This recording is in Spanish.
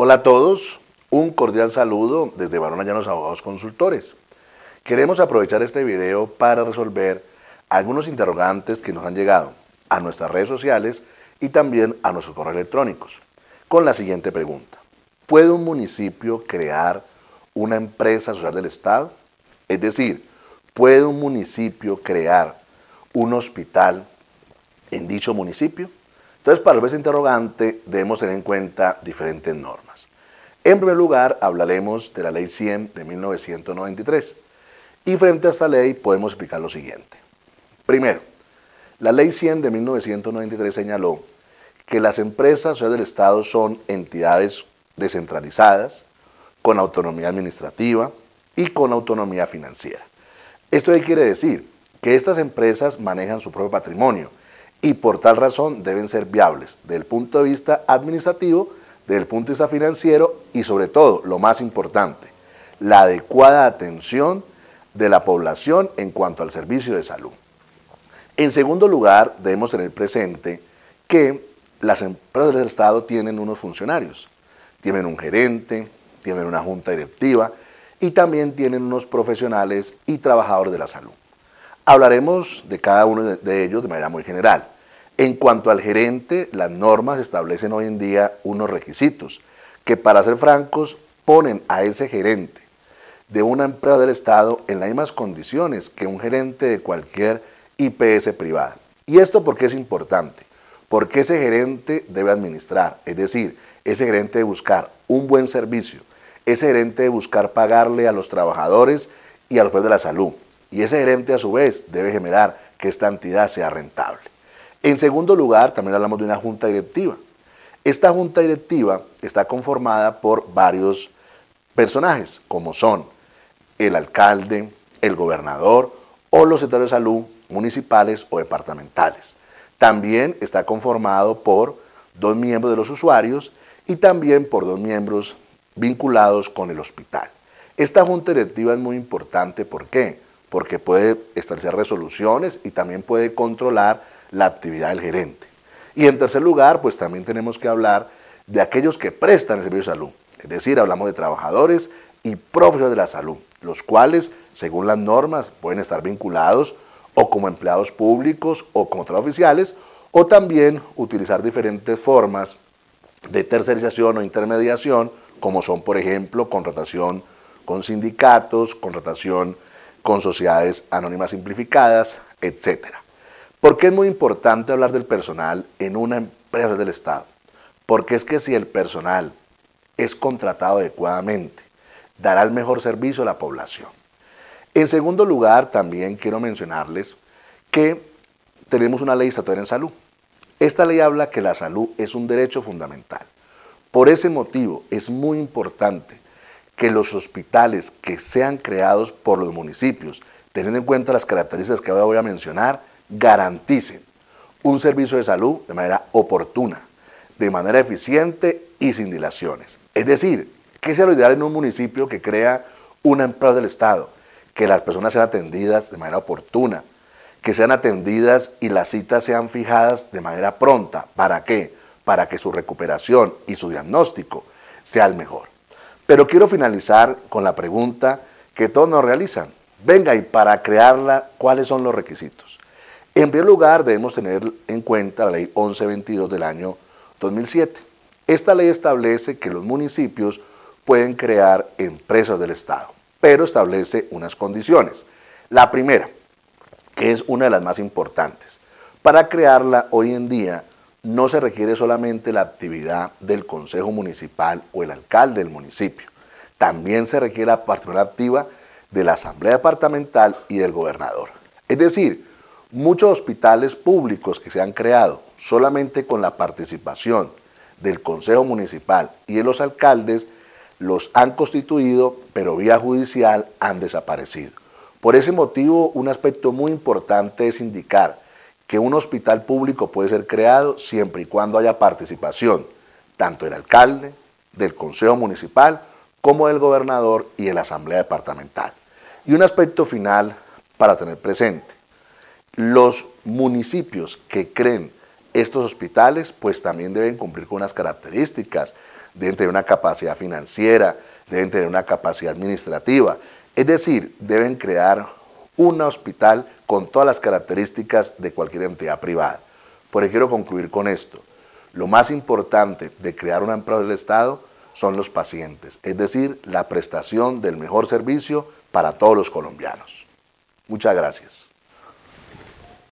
Hola a todos, un cordial saludo desde Barona Llanos Abogados Consultores. Queremos aprovechar este video para resolver algunos interrogantes que nos han llegado a nuestras redes sociales y también a nuestros correos electrónicos con la siguiente pregunta. ¿Puede un municipio crear una empresa social del Estado? Es decir, ¿puede un municipio crear un hospital en dicho municipio? Entonces, para ese interrogante debemos tener en cuenta diferentes normas. En primer lugar, hablaremos de la Ley 100 de 1993. Y frente a esta ley podemos explicar lo siguiente. Primero, la Ley 100 de 1993 señaló que las empresas sociales del Estado son entidades descentralizadas, con autonomía administrativa y con autonomía financiera. ¿Esto quiere decir? Que estas empresas manejan su propio patrimonio y por tal razón deben ser viables desde el punto de vista administrativo, desde el punto de vista financiero y sobre todo, lo más importante, la adecuada atención de la población en cuanto al servicio de salud. En segundo lugar, debemos tener presente que las empresas del Estado tienen unos funcionarios, tienen un gerente, tienen una junta directiva y también tienen unos profesionales y trabajadores de la salud. Hablaremos de cada uno de ellos de manera muy general. En cuanto al gerente, las normas establecen hoy en día unos requisitos que, para ser francos, ponen a ese gerente de una empresa del Estado en las mismas condiciones que un gerente de cualquier IPS privada. ¿Y esto por qué es importante? Porque ese gerente debe administrar, es decir, ese gerente debe buscar un buen servicio, ese gerente debe buscar pagarle a los trabajadores y a los de la salud, y ese gerente a su vez debe generar que esta entidad sea rentable. En segundo lugar, también hablamos de una junta directiva. Esta junta directiva está conformada por varios personajes, como son el alcalde, el gobernador o los secretarios de salud municipales o departamentales. También está conformado por dos miembros de los usuarios y también por dos miembros vinculados con el hospital. Esta junta directiva es muy importante, ¿por qué? porque puede establecer resoluciones y también puede controlar la actividad del gerente. Y en tercer lugar, pues también tenemos que hablar de aquellos que prestan el servicio de salud. Es decir, hablamos de trabajadores y profesionales de la salud, los cuales, según las normas, pueden estar vinculados o como empleados públicos o como oficiales, o también utilizar diferentes formas de tercerización o intermediación, como son, por ejemplo, contratación con sindicatos, contratación con sociedades anónimas simplificadas, etc. ¿Por qué es muy importante hablar del personal en una empresa del Estado? Porque es que si el personal es contratado adecuadamente, dará el mejor servicio a la población. En segundo lugar, también quiero mencionarles que tenemos una ley estatal en salud. Esta ley habla que la salud es un derecho fundamental. Por ese motivo es muy importante que los hospitales que sean creados por los municipios, teniendo en cuenta las características que ahora voy a mencionar, garanticen un servicio de salud de manera oportuna, de manera eficiente y sin dilaciones. Es decir, ¿qué sea lo ideal en un municipio que crea una empresa del Estado? Que las personas sean atendidas de manera oportuna, que sean atendidas y las citas sean fijadas de manera pronta. ¿Para qué? Para que su recuperación y su diagnóstico sea el mejor. Pero quiero finalizar con la pregunta que todos nos realizan. Venga, y para crearla, ¿cuáles son los requisitos? En primer lugar, debemos tener en cuenta la ley 1122 del año 2007. Esta ley establece que los municipios pueden crear empresas del Estado, pero establece unas condiciones. La primera, que es una de las más importantes. Para crearla hoy en día no se requiere solamente la actividad del Consejo Municipal o el alcalde del municipio. También se requiere la participación activa de la Asamblea Departamental y del gobernador. Es decir, muchos hospitales públicos que se han creado solamente con la participación del Consejo Municipal y de los alcaldes los han constituido, pero vía judicial han desaparecido. Por ese motivo, un aspecto muy importante es indicar que un hospital público puede ser creado siempre y cuando haya participación tanto del alcalde, del consejo municipal, como del gobernador y de la asamblea departamental. Y un aspecto final para tener presente. Los municipios que creen Estos hospitales pues también deben cumplir con unas características, deben tener una capacidad financiera, deben tener una capacidad administrativa, es decir, deben crear un hospital con todas las características de cualquier entidad privada. Por eso quiero concluir con esto. Lo más importante de crear una empresa del Estado son los pacientes, es decir, la prestación del mejor servicio para todos los colombianos. Muchas gracias.